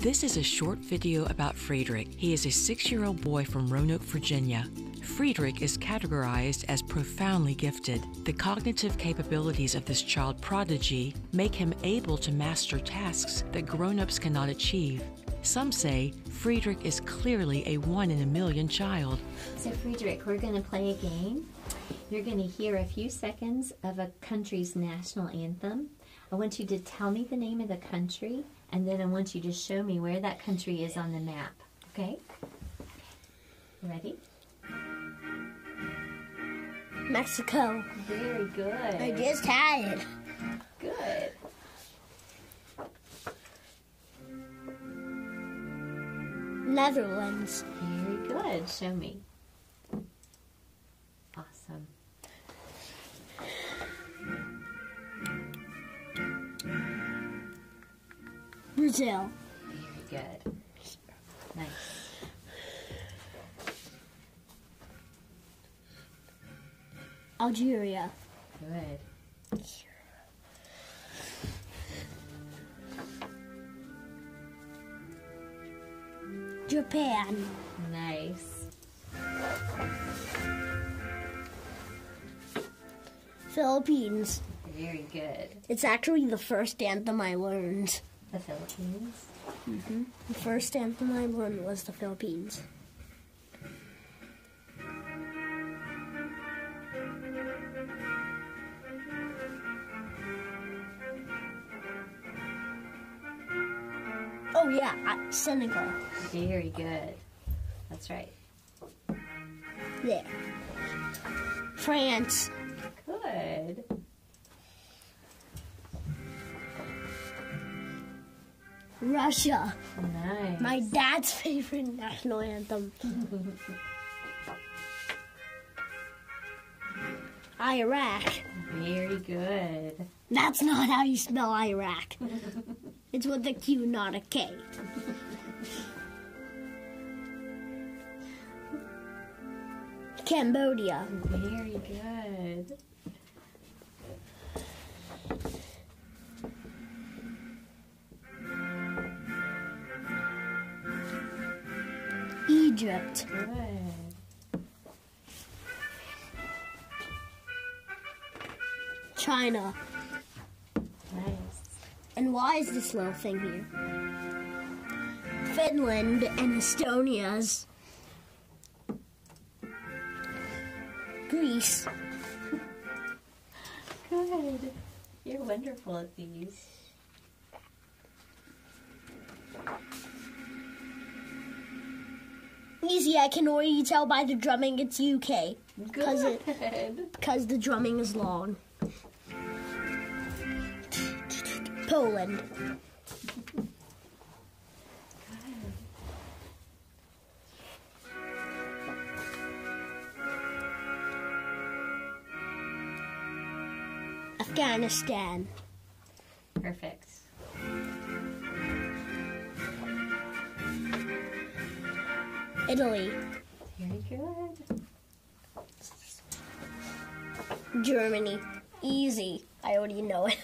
This is a short video about Friedrich. He is a six year old boy from Roanoke, Virginia. Friedrich is categorized as profoundly gifted. The cognitive capabilities of this child prodigy make him able to master tasks that grown ups cannot achieve. Some say Friedrich is clearly a one in a million child. So, Friedrich, we're going to play a game. You're going to hear a few seconds of a country's national anthem. I want you to tell me the name of the country, and then I want you to show me where that country is on the map. Okay? Ready? Mexico. Very good. I just had it. Good. Netherlands. Very good. Show me. Brazil. Very good. Nice. Algeria. Good. Japan. Nice. Philippines. Very good. It's actually the first anthem I learned. The Philippines. Mhm. The first anthem I learned was the Philippines. Oh yeah, uh, Senegal. Very good. That's right. There. France. Good. Russia. Nice. My dad's favorite national anthem. Iraq. Very good. That's not how you spell Iraq. it's with a Q, not a K. Cambodia. Very good. Egypt. Good. China. Nice. And why is this little thing here? Finland and Estonia's. Greece. Good. You're wonderful at these. Easy, I can already tell by the drumming it's UK. Because it, because the drumming is long. Poland. Afghanistan. Perfect. Italy. Very good. Germany. Easy. I already know it.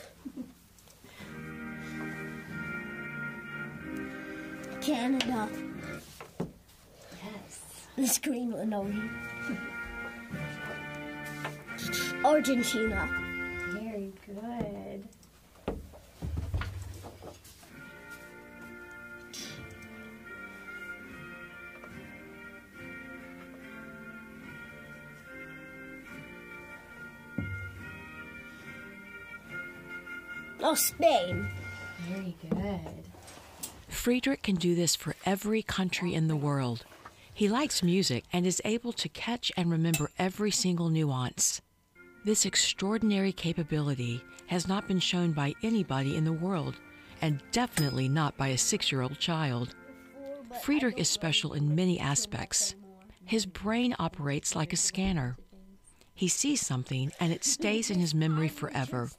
Canada. Yes. This Greenland over here. Argentina. Very good. Spain. Very good. Friedrich can do this for every country in the world. He likes music and is able to catch and remember every single nuance. This extraordinary capability has not been shown by anybody in the world, and definitely not by a six year old child. Friedrich is special in many aspects. His brain operates like a scanner. He sees something and it stays in his memory forever.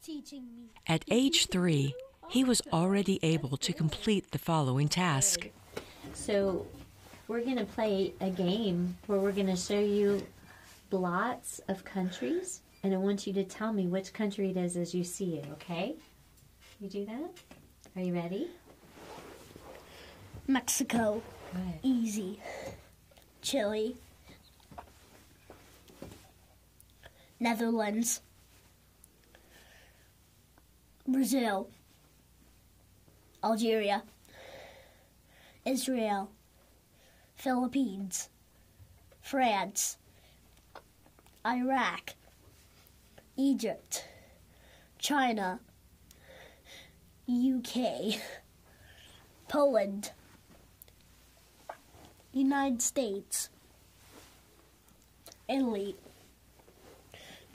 At age three, he was already able to complete the following task. So, we're going to play a game where we're going to show you blots of countries, and I want you to tell me which country it is as you see it, okay? You do that? Are you ready? Mexico, Good. easy. Chile, Netherlands, Brazil, Algeria, Israel, Philippines, France, Iraq, Egypt, China, UK, Poland, United States, Italy,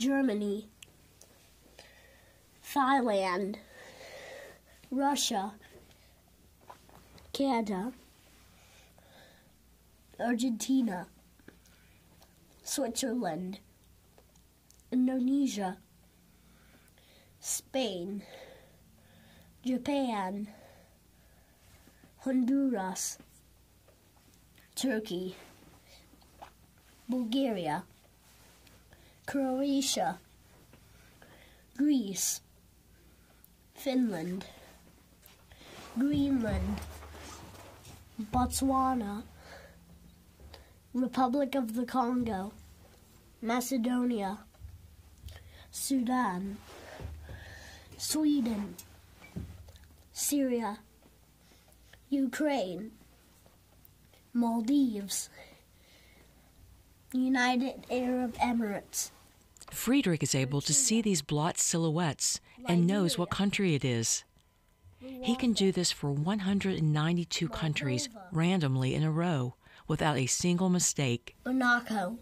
Germany, Thailand, Russia, Canada, Argentina, Switzerland, Indonesia, Spain, Japan, Honduras, Turkey, Bulgaria, Croatia, Greece, Finland, Greenland, Botswana, Republic of the Congo, Macedonia, Sudan, Sweden, Syria, Ukraine, Maldives, United Arab Emirates, Friedrich is able to see these blot silhouettes and knows what country it is. He can do this for 192 countries randomly in a row without a single mistake. Monaco,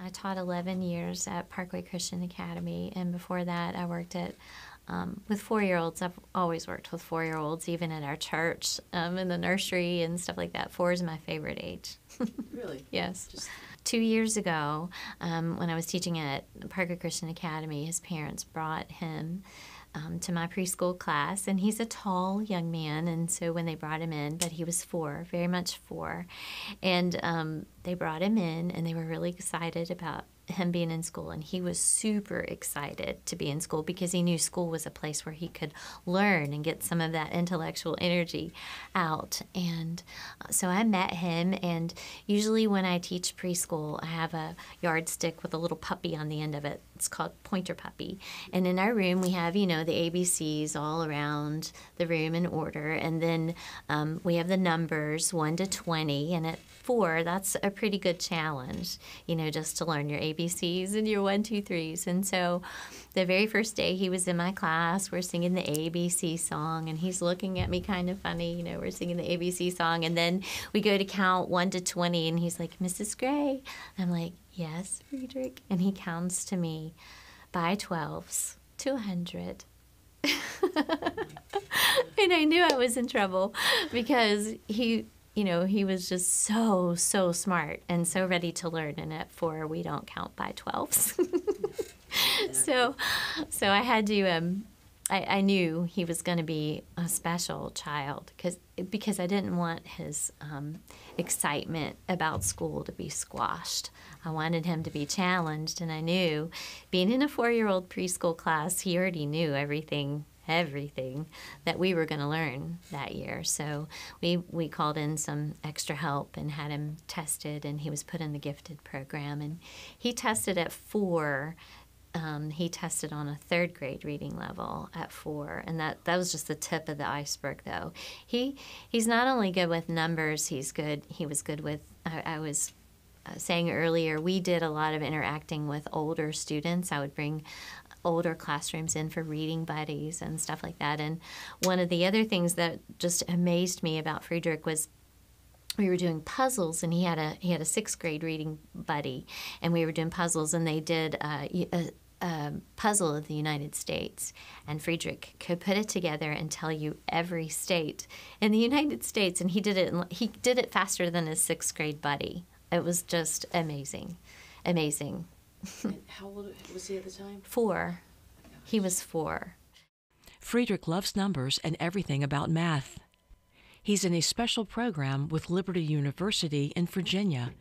I taught 11 years at Parkway Christian Academy, and before that, I worked at um, with four-year-olds. I've always worked with four-year-olds, even at our church, um, in the nursery and stuff like that. Four is my favorite age. Really? Yes. Two years ago, um, when I was teaching at Parker Christian Academy, his parents brought him um, to my preschool class, and he's a tall young man. And so when they brought him in, but he was four, very much four, and um, they brought him in, and they were really excited about him being in school and he was super excited to be in school because he knew school was a place where he could learn and get some of that intellectual energy out. And uh, so i met him and usually when i teach preschool i have a yardstick with a little puppy on the end of it. It's called pointer puppy. And in our room we have you know the abcs all around the room in order. And then um, we have the numbers 1 to 20 and at four, that's a pretty good challenge, you know, just to learn your ABCs and your one, two, threes. And so the very first day he was in my class, we're singing the ABC song, and he's looking at me kind of funny, you know, we're singing the ABC song. And then we go to count one to 20, and he's like, Mrs. Gray. I'm like, yes, Friedrich. And he counts to me by 12s 200. and I knew I was in trouble because he you know, he was just so, so smart and so ready to learn. And at four, we don't count by 12s. so, so I had to, um, I, I knew he was going to be a special child because because I didn't want his um, excitement about school to be squashed. I wanted him to be challenged, and I knew being in a four year old preschool class, he already knew everything everything that we were going to learn that year. So we we called in some extra help and had him tested, and he was put in the gifted program. And he tested at four. Um, he tested on a third grade reading level at four, and that that was just the tip of the iceberg. Though he he's not only good with numbers, he's good. He was good with. I, I was uh, saying earlier, we did a lot of interacting with older students. I would bring older classrooms in for reading buddies and stuff like that. And one of the other things that just amazed me about Friedrich was we were doing puzzles and he had a he had a sixth grade reading buddy and we were doing puzzles and they did uh, a, a puzzle of the United States, and Friedrich could put it together and tell you every state in the United States, and he did it. He did it faster than his sixth grade buddy. It was just amazing, amazing. How old was he at the time? Four. Oh, he was four. Friedrich loves numbers and everything about math. He's in a special program with Liberty University in Virginia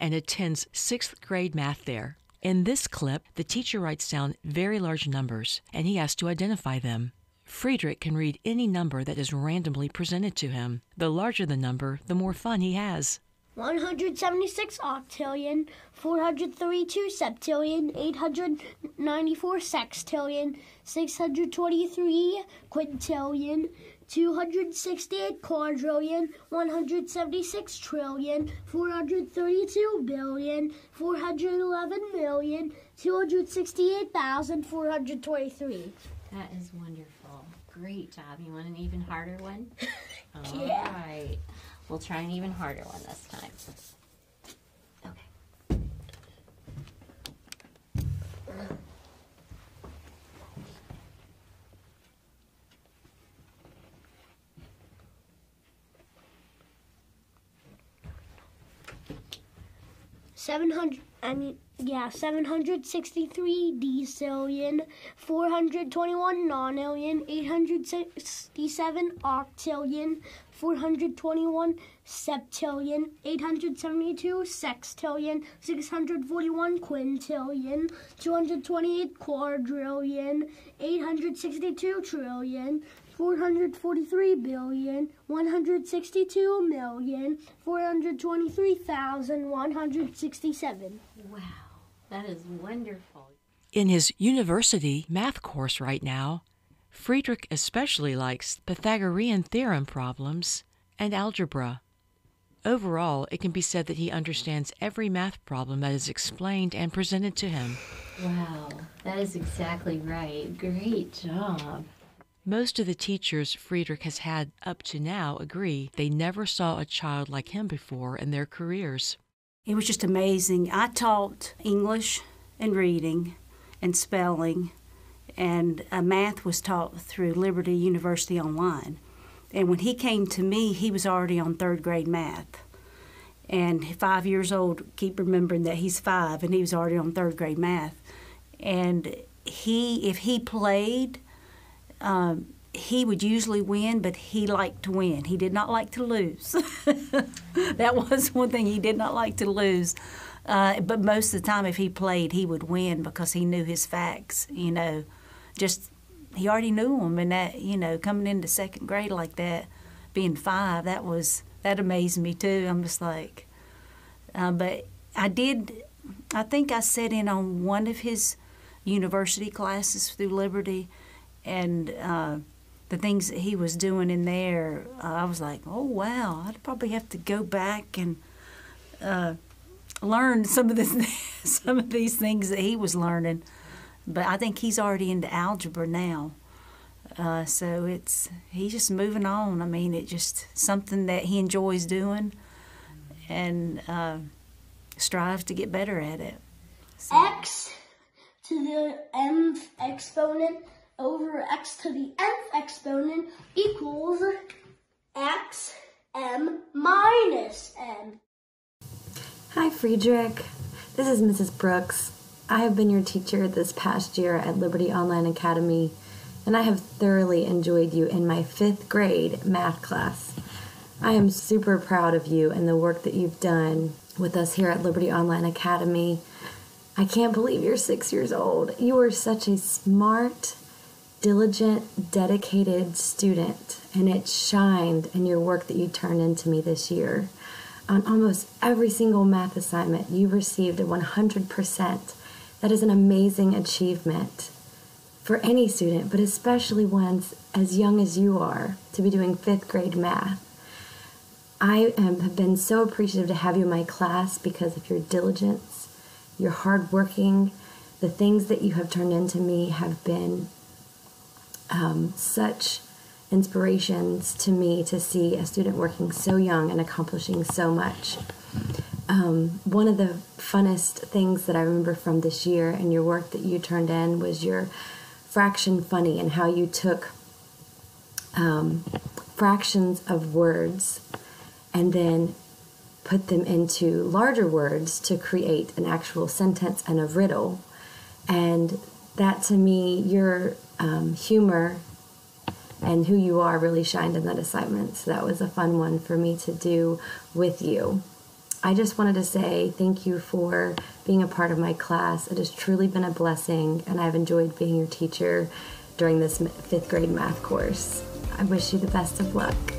and attends sixth grade math there. In this clip, the teacher writes down very large numbers and he has to identify them. Friedrich can read any number that is randomly presented to him. The larger the number, the more fun he has. 176 octillion, 432 septillion, 894 sextillion, 623 quintillion, 268 quadrillion, 176 trillion, 432 billion, 411 million, 268,423. That is wonderful. Great job. You want an even harder one? All Yeah. right. We'll try an even harder one this time. Okay. Seven hundred. I mean, yeah, seven hundred sixty-three decillion, four hundred twenty-one nonillion, eight hundred sixty-seven octillion, four hundred twenty-one septillion, eight hundred seventy-two sextillion, six hundred forty-one quintillion, two hundred twenty-eight quadrillion, eight hundred sixty-two trillion. 443 billion, 162 million, 423,167. Wow. That is wonderful. In his university math course right now, Friedrich especially likes Pythagorean theorem problems and algebra. Overall, it can be said that he understands every math problem that is explained and presented to him. Wow. That is exactly right. Great job. Most of the teachers Friedrich has had up to now agree they never saw a child like him before in their careers. It was just amazing. I taught English and reading and spelling, and uh, math was taught through Liberty University Online. And when he came to me, he was already on third grade math. And five years old, keep remembering that he's five and he was already on third grade math. And he, if he played, um, he would usually win, but he liked to win. He did not like to lose. that was one thing he did not like to lose. Uh, but most of the time, if he played, he would win because he knew his facts. You know, just he already knew them, and that you know, coming into second grade like that, being five, that was that amazed me too. I'm just like, uh, but I did. I think I sat in on one of his university classes through Liberty, and uh, the things that he was doing in there, uh, I was like, oh wow, I'd probably have to go back and uh, learn some of this, some of these things that he was learning. But I think he's already into algebra now, uh, so it's he's just moving on. I mean, it's just something that he enjoys doing, and uh, strives to get better at it. x to the nth exponent over x to the nth exponent equals x m minus n. Hi, Friedrich. This is Mrs. Brooks. I have been your teacher this past year at Liberty Online Academy, and I have thoroughly enjoyed you in my fifth grade math class. I am super proud of you and the work that you've done with us here at Liberty Online Academy. I can't believe you're six years old. You are such a smart, diligent, dedicated student, and it shined in your work that you turned into me this year. On almost every single math assignment, you received a 100%. That is an amazing achievement for any student, but especially ones as young as you are to be doing fifth grade math. I am, have been so appreciative to have you in my class because of your diligence, your hard working. The things that you have turned into me have been um, such inspirations to me to see a student working so young and accomplishing so much. Um, one of the funnest things that I remember from this year and your work that you turned in was your fraction funny and how you took um, fractions of words and then put them into larger words to create an actual sentence and a riddle. And that to me, your um, humor and who you are really shined in that assignment. So that was a fun one for me to do with you. I just wanted to say thank you for being a part of my class. It has truly been a blessing, and I've enjoyed being your teacher during this fifth grade math course. I wish you the best of luck.